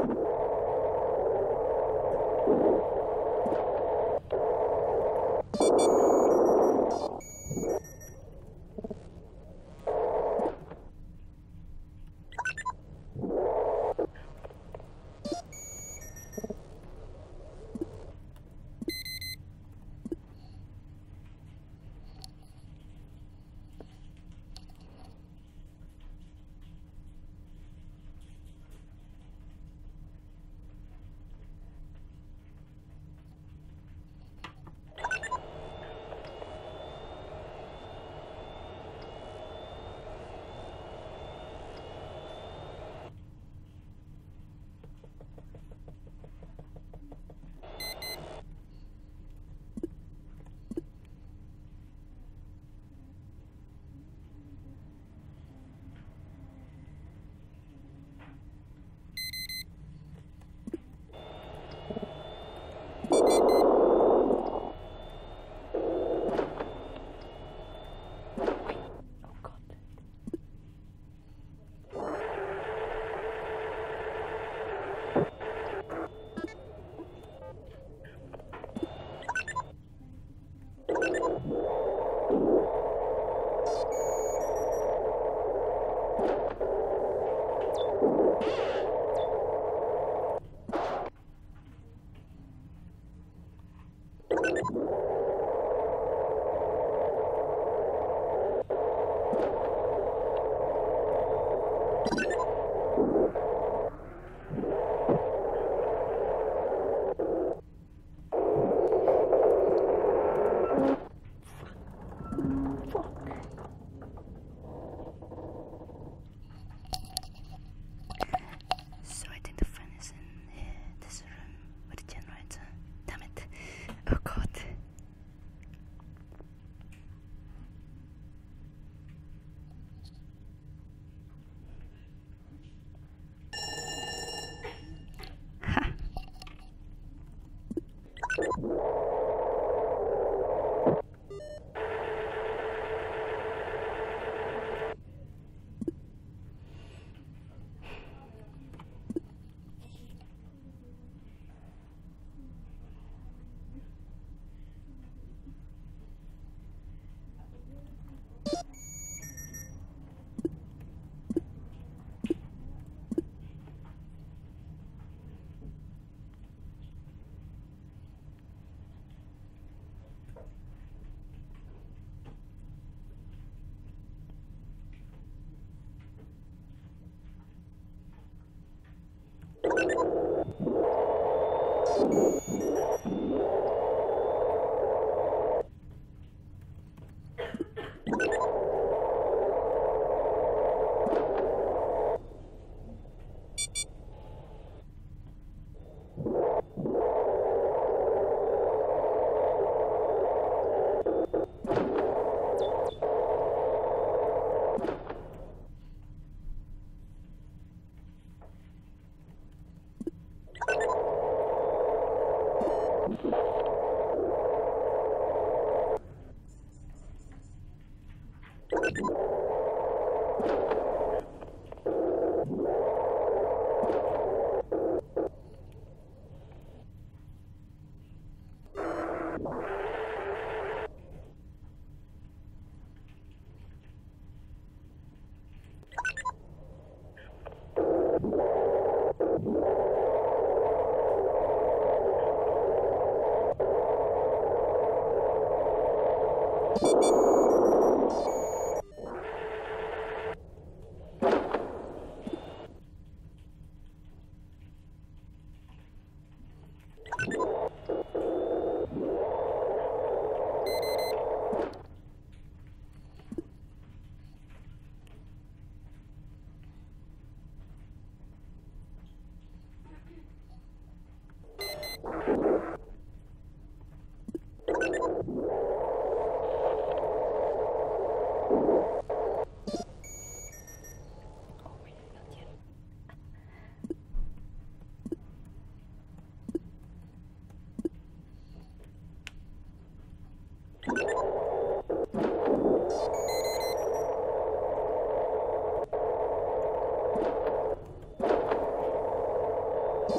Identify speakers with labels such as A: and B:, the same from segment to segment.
A: you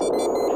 A: you